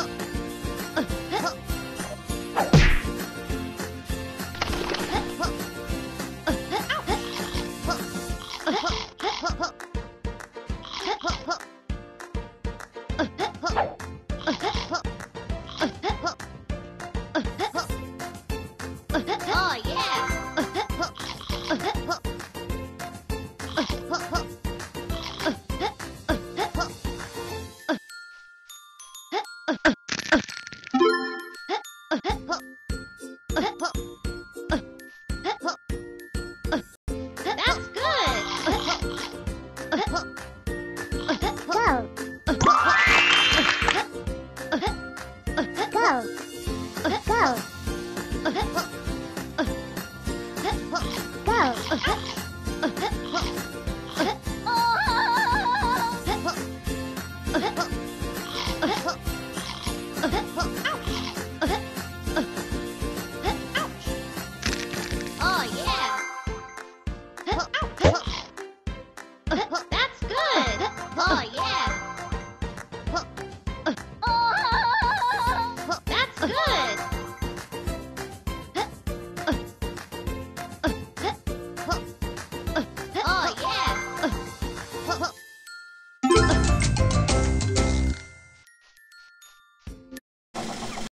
Oh, That's good! Go! Go! Go! Go! Go!